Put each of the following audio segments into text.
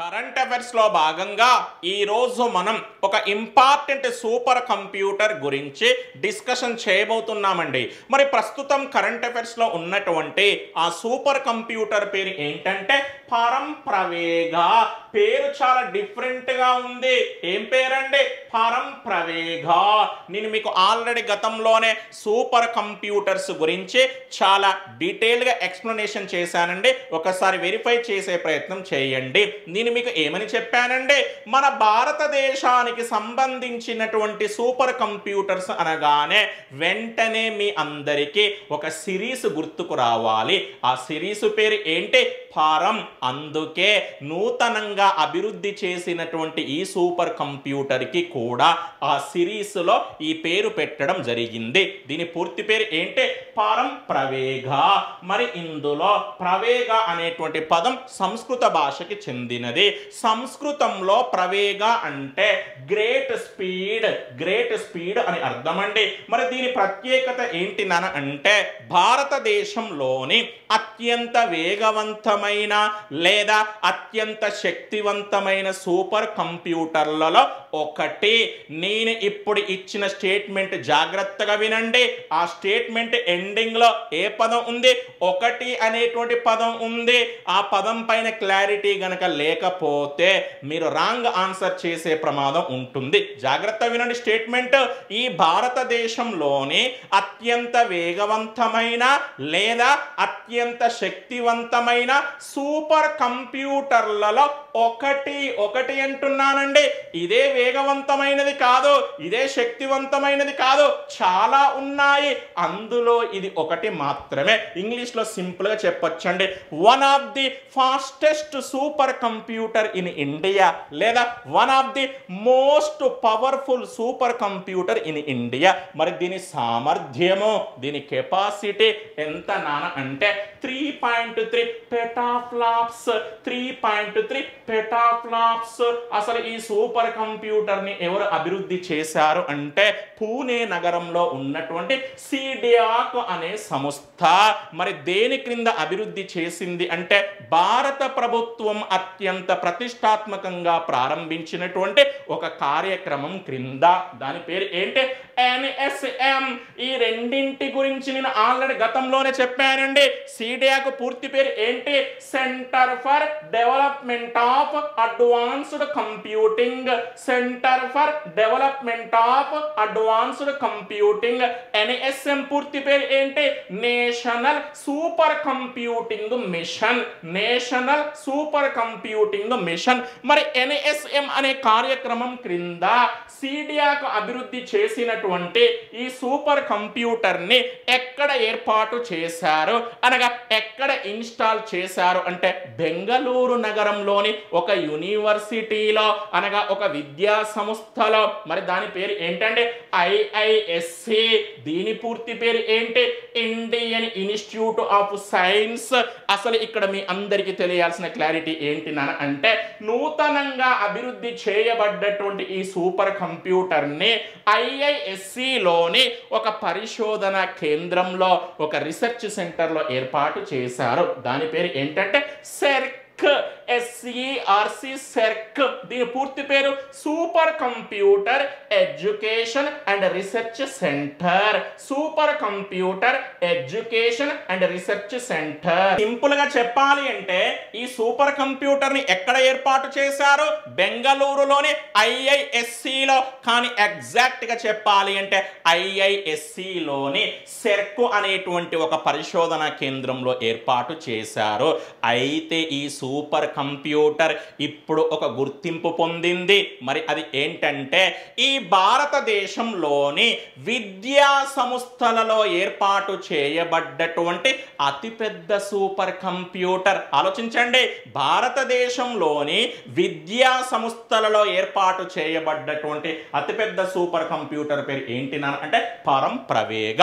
Current అఫైర్స్లో భాగంగా ఈరోజు మనం ఒక ఇంపార్టెంట్ సూపర్ కంప్యూటర్ గురించి డిస్కషన్ చేయబోతున్నామండి. మరి ప్రస్తుతం కరెంట్ అఫైర్స్లో ఉన్నటువంటి ఆ సూపర్ కంప్యూటర్ పేరు ఏంటంటే పరంప్రవేగ. పేరు చాలా డిఫరెంట్గా ఉంది. ఏం పేరండి? పరంప్రవేగ. నేను మీకు ఆల్రెడీ గతంలోనే సూపర్ కంప్యూటర్స్ గురించి చాలా డీటెయిల్గా ఎక్స్ప్లెనేషన్ చేశానండి. ఒకసారి వెరిఫై చేసే ప్రయత్నం చేయండి. నేను మీకు ఏమని చెప్పానంటే మన భారతదేశానికి సంబంధించినటువంటి సూపర్ కంప్యూటర్స్ అనగానే వెంటనే మీ అందరికీ ఒక సిరీస్ గుర్తుకు రావాలి. ఆ సిరీస్ పేరు ఏంటి? ఫారం అందుకే నూతనంగా అభివృద్ధి చేసినటువంటి ఈ సూపర్ కంప్యూటర్కి కూడా ఆ సిరీస్లో ఈ పేరు పెట్టడం జరిగింది. దీని పూర్తి పేరు ఏంటి? పారం ప్రవేగ. మరి ఇందులో ప్రవేగ అనేటువంటి పదం సంస్కృత భాషకి చెందినది. సంస్కృతంలో ప్రవేగ అంటే గ్రేట్ స్పీడ్. గ్రేట్ స్పీడ్ అని అర్థం అండి మరి దీని ప్రత్యేకత ఏంటి నాన్న అంటే భారతదేశంలోని అత్యంత వేగవంతం వేగవంతమైన లేదా అత్యంత శక్తివంతమైన సూపర్ కంప్యూటర్లలో ఒకటి. నేను ఇప్పుడు ఇచ్చిన స్టేట్మెంట్ జాగ్రత్తగా వినండి. ఆ స్టేట్మెంట్ ఎండింగ్లో ఏ పదం ఉంది? ఒకటి అనేటువంటి పదం ఉంది. ఆ పదం పైన క్లారిటీ గనక లేకపోతే మీరు రాంగ్ ఆన్సర్ చేసే ప్రమాదం ఉంటుంది. జాగ్రత్త వినండి స్టేట్మెంట్. ఈ భారతదేశంలోని అత్యంత వేగవంతమైన లేదా అత్యంత శక్తివంతమైన సూపర్ కంప్యూటర్లలో ఒకటి ఒకటి అంటున్నానండి. ఇదే వేగవంతమైనది కాదు ఇదే శక్తివంతమైనది కాదు చాలా ఉన్నాయి. అందులో ఇది ఒకటి మాత్రమే. ఇంగ్లీష్లో సింపుల్గా చెప్పొచ్చండి. One of the fastest super computer in India లేదా one of the most powerful super computer in India మరి దీని సామర్థ్యము దీని కెపాసిటీ ఎంత నాన్న అంటే three point three petaflops three point three petaflops అసలు ఈ సూపర్ కంప్యూటర్ని ఎవరు అభివృద్ధి చేశారు అంటే పూణే నగరంలో ఉన్నటువంటి సిడియాక్ అనే సంస్థ. మరి దేని క్రింద అభివృద్ధి చేసింది అంటే భారత ప్రభుత్వం అత్యంత ప్రతిష్టాత్మకంగా ప్రారంభించినటువంటి ఒక కార్యక్రమం క్రింద. దాని పేరు ఏంటి? ఎన్ఎస్ఎం ఈ రెండింటి గురించి నేను ఆల్రెడీ గతంలోనే చెప్పానండి. సిడియాకు పూర్తి పేరు ఏంటి? Centre for development of advanced computing centre for development of advanced computing NSM పూర్తి పేరు ఏంటి? National super computing mission national super computing mission మరి ఎన్ఎస్ఎం అనే కార్యక్రమం క్రింద సిడియాకు అభివృద్ధి చేసినటువంటి ఈ సూపర్ కంప్యూటర్ని ఎక్కడ ఏర్పాటు చేశారు? అనగా ఎక్కడ ఇన్స్టాల్ చేశారు? అంటే బెంగళూరు నగరంలోని ఒక యూనివర్సిటీలో అనగా ఒక విద్యా సంస్థలో. మరి దాని పేరు ఏంటంటే ఐఐఎస్సి. దీని పూర్తి పేరు ఏంటి? Indian Institute of Science. అసలు ఇక్కడ మీ అందరికీ తెలియాల్సిన క్లారిటీ ఏంటి నాన్న అంటే నూతనంగా అభివృద్ధి చేయబడ్డటువంటి ఈ సూపర్ కంప్యూటర్ని ఐఐఎస్సిలోని ఒక పరిశోధన కేంద్రంలో ఒక రీసెర్చ్ సెంటర్లో ఏర్పాటు చేశారు. దాని పేరు ఏంటంటే సెర్క్ ఎస్ఈఆర్సి సెర్క్ దీని పూర్తి పేరు super computer education and research centre super computer education and research centre సింపుల్గా చెప్పాలి అంటే ఈ సూపర్ కంప్యూటర్ని ఎక్కడ ఏర్పాటు చేశారు? బెంగళూరులోని ఐఐఎస్సిలో. కానీ ఎగ్జాక్ట్గా చెప్పాలి అంటే ఐఐఎస్సిలోని సెర్క్ అనేటువంటి ఒక పరిశోధన కేంద్రంలో ఏర్పాటు చేశారు. అయితే ఈ సూపర్ కంప్యూటర్ ఇప్పుడు ఒక గుర్తింపు పొందింది. మరి అది ఏంటంటే ఈ భారతదేశంలోని విద్యా సంస్థలలో ఏర్పాటు చేయబడ్డటువంటి అతిపెద్ద సూపర్ కంప్యూటర్. ఆలోచించండి భారతదేశంలోని విద్యా సంస్థలలో ఏర్పాటు చేయబడ్డటువంటి అతిపెద్ద సూపర్ కంప్యూటర్ పేరు ఏంటి నాన్న? అంటే పరం ప్రవేగ.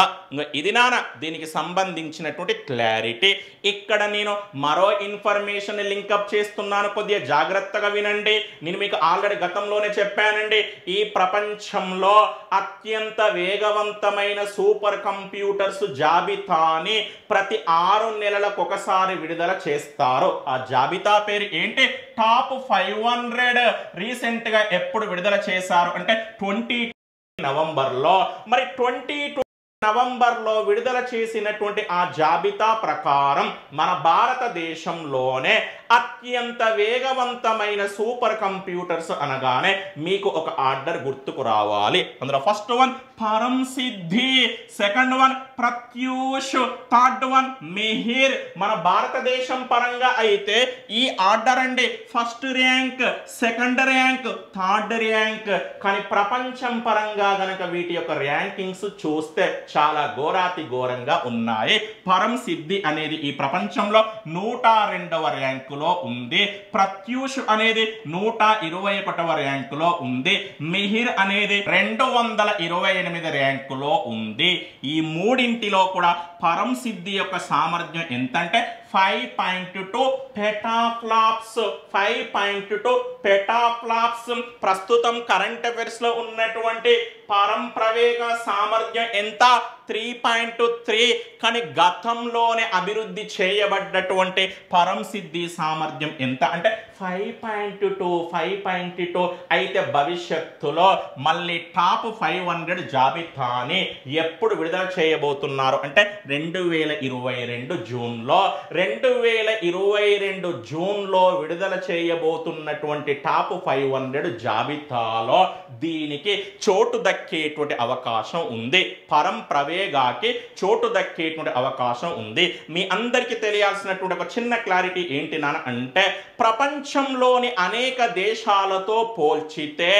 ఇది నాన్న దీనికి సంబంధించినటువంటి క్లారిటీ. ఇక్కడ నేను మరో ఇన్ఫర్మేషన్ లింకప్ చేసి తెలియజేస్తున్నాను కొద్దిగా జాగ్రత్తగా వినండి. నేను మీకు ఆల్రెడీ గతంలోనే చెప్పానండి. ఈ ప్రపంచంలో అత్యంత వేగవంతమైన సూపర్ కంప్యూటర్స్ జాబితాని ప్రతి ఆరు నెలలకు ఒకసారి విడుదల చేస్తారు. ఆ జాబితా పేరు ఏంటి? టాప్ ఫైవ్ హండ్రెడ్ రీసెంట్గా ఎప్పుడు విడుదల చేశారు? అంటే ట్వంటీ నవంబర్లో. మరి ట్వంటీ నవంబర్లో విడుదల చేసినటువంటి ఆ జాబితా ప్రకారం మన భారతదేశంలోనే అత్యంత వేగవంతమైన సూపర్ కంప్యూటర్స్ అనగానే మీకు ఒక ఆర్డర్ గుర్తుకు రావాలి. అందులో first one Param Siddhi second one Pratyush third one Mihir. మన భారతదేశం పరంగా అయితే ఈ ఆర్డర్ అండి first rank second rank third rank. కానీ ప్రపంచం పరంగా గనక వీటి యొక్క ర్యాంకింగ్స్ చూస్తే చాలా ఘోరాతి ఘోరంగా ఉన్నాయి. పరం సిద్ధి అనేది ఈ ప్రపంచంలో నూట రెండవ ర్యాంకులో ఉంది. ప్రత్యూష్ అనేది నూట ఇరవై ఒకటవ ర్యాంకులో ఉంది. మిహిర్ అనేది రెండు వందల ఇరవై ఎనిమిది ర్యాంకులో ఉంది. ఈ మూడింటిలో కూడా పరం సిద్ధి యొక్క సామర్థ్యం ఎంతంటే five point two petaflops five point two petaflops ప్రస్తుతం కరెంట్ అఫైర్స్లో ఉన్నటువంటి పరం ప్రవేగ సామర్థ్యం ఎంత? త్రీ పాయింట్ త్రీ కానీ గతంలోనే అభివృద్ధి చేయబడ్డటువంటి పరం సిద్ధి సామర్థ్యం ఎంత? అంటే five point two five point two అయితే భవిష్యత్తులో మళ్ళీ టాప్ ఫైవ్ హండ్రెడ్ జాబితాని ఎప్పుడు విడుదల చేయబోతున్నారు? అంటే రెండు వేల ఇరవై రెండు జూన్లో రెండు వేల ఇరవై రెండు జూన్లో విడుదల చేయబోతున్నటువంటి టాప్ ఫైవ్ హండ్రెడ్ జాబితాలో దీనికి చోటు దక్కేటువంటి అవకాశం ఉంది. పరం ప్రవేగాకి చోటు దక్కేటువంటి అవకాశం ఉంది. మీ అందరికీ తెలియాల్సినటువంటి ఒక చిన్న క్లారిటీ ఏంటి నాన్న అంటే ప్రపంచంలోని అనేక దేశాలతో పోల్చితే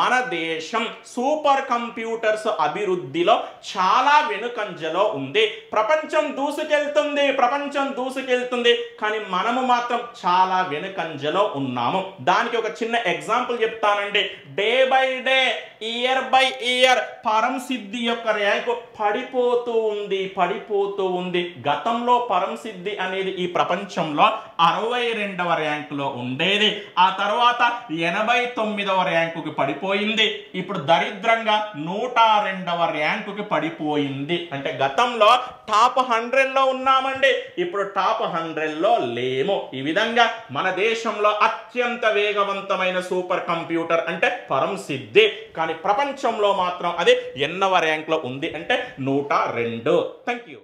మన దేశం సూపర్ కంప్యూటర్స్ అభివృద్ధిలో చాలా వెనుకంజలో ఉంది. ప్రపంచం దూసుకెళ్తుంది ప్రపంచం దూసుకెళ్తుంది కానీ మనము మాత్రం చాలా వెనుకంజలో ఉన్నాము. దానికి ఒక చిన్న ఎగ్జాంపుల్ చెప్తానండి. Day by day year by year Param Siddhi యొక్క ర్యాంకు పడిపోతూ ఉంది పడిపోతూ ఉంది. గతంలో పరం సిద్ధి అనేది ఈ ప్రపంచంలో అరవై రెండవ ర్యాంకులో ఉండేది. ఆ తర్వాత ఎనభై తొమ్మిదవ ర్యాంకుకి పడిపోయింది. ఇప్పుడు దరిద్రంగా నూట రెండవ ర్యాంకుకి పడిపోయింది. అంటే గతంలో టాప్ హండ్రెడ్లో ఉన్నామండి. ఇప్పుడు టాప్ హండ్రెడ్లో లేము. ఈ విధంగా మన దేశంలో అత్యంత వేగవంతమైన సూపర్ కంప్యూటర్ అంటే పరం సిద్ధి. కానీ ప్రపంచంలో మాత్రం అది ఎన్నవ ర్యాంక్లో ఉంది అంటే నూట రెండు. Thank you